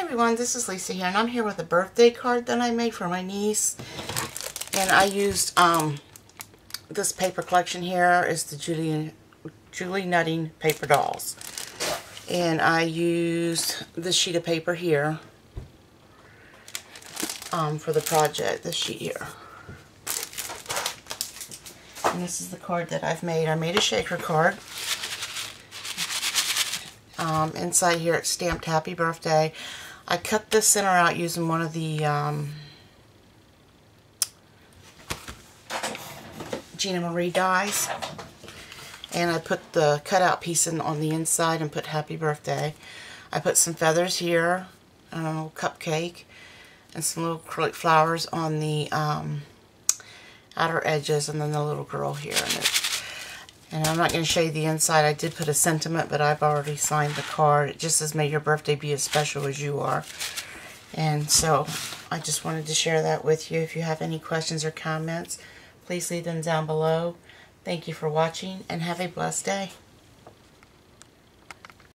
everyone, this is Lisa here, and I'm here with a birthday card that I made for my niece. And I used um, this paper collection here is the Julie, Julie Nutting paper dolls. And I used this sheet of paper here um, for the project, this sheet here. And this is the card that I've made. I made a shaker card. Um, inside here it's stamped happy birthday. I cut the center out using one of the um, Gina Marie dies. And I put the cutout piece in on the inside and put happy birthday. I put some feathers here and a little cupcake and some little acrylic flowers on the um, outer edges and then the little girl here. And, it, and I'm not going to show you the inside. I did put a sentiment, but I've already signed the card. It just says, may your birthday be as special as you are. And so I just wanted to share that with you. If you have any questions or comments, please leave them down below. Thank you for watching and have a blessed day.